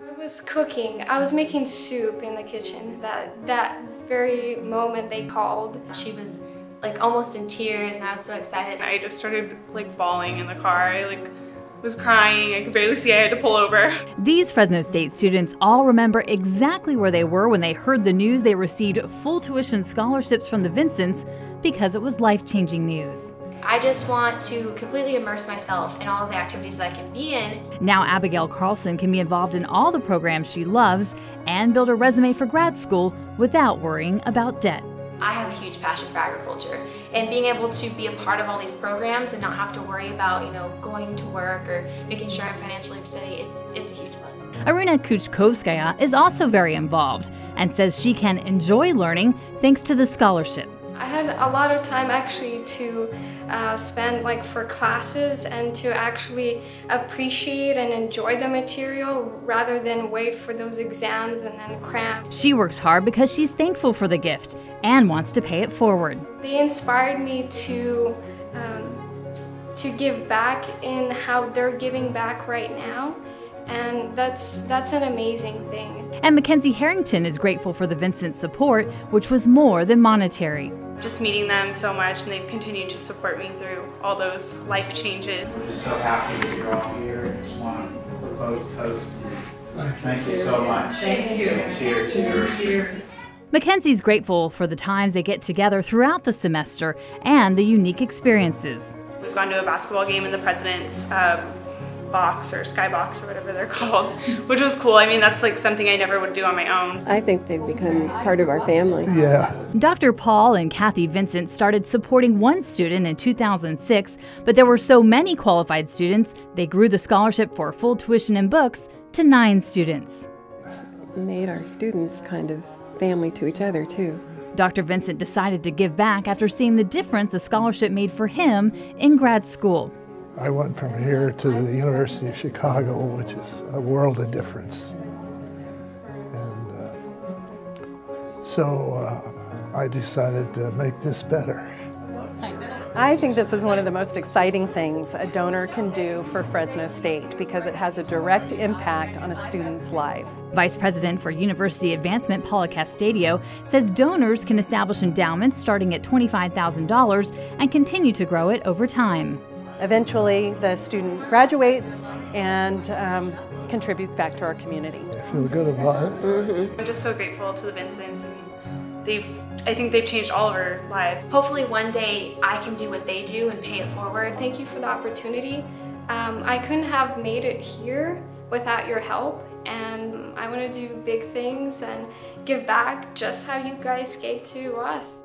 I was cooking. I was making soup in the kitchen. That that very moment they called. She was like almost in tears and I was so excited. I just started like bawling in the car. I like was crying. I could barely see. I had to pull over. These Fresno State students all remember exactly where they were when they heard the news they received full tuition scholarships from the Vincents because it was life-changing news. I just want to completely immerse myself in all the activities that I can be in. Now Abigail Carlson can be involved in all the programs she loves and build a resume for grad school without worrying about debt. I have a huge passion for agriculture and being able to be a part of all these programs and not have to worry about, you know, going to work or making sure I'm financially steady, it's, it's a huge blessing. Irina Kuchkovskaya is also very involved and says she can enjoy learning thanks to the scholarship. I had a lot of time actually to uh, spend like for classes and to actually appreciate and enjoy the material rather than wait for those exams and then cram. She works hard because she's thankful for the gift and wants to pay it forward. They inspired me to um, to give back in how they're giving back right now and that's that's an amazing thing. And Mackenzie Harrington is grateful for the Vincent support, which was more than monetary just meeting them so much and they've continued to support me through all those life changes. We're just so happy that you're all here. I just want to propose a toast. Thank you so much. Thank you. Cheers. Cheers. Cheers. Mackenzie's grateful for the times they get together throughout the semester and the unique experiences. We've gone to a basketball game in the President's um, box or skybox or whatever they're called, which was cool. I mean, that's like something I never would do on my own. I think they've become part of our family. Yeah. Dr. Paul and Cathy Vincent started supporting one student in 2006, but there were so many qualified students, they grew the scholarship for full tuition and books to nine students. It's made our students kind of family to each other, too. Dr. Vincent decided to give back after seeing the difference the scholarship made for him in grad school. I went from here to the University of Chicago, which is a world of difference. And uh, so uh, I decided to make this better. I think this is one of the most exciting things a donor can do for Fresno State because it has a direct impact on a student's life. Vice President for University Advancement Paula Castadio says donors can establish endowments starting at $25,000 and continue to grow it over time. Eventually, the student graduates and um, contributes back to our community. I feel good about it. Mm -hmm. I'm just so grateful to the Vincents. I mean, they've, I think they've changed all of our lives. Hopefully one day I can do what they do and pay it forward. Thank you for the opportunity. Um, I couldn't have made it here without your help and I want to do big things and give back just how you guys gave to us.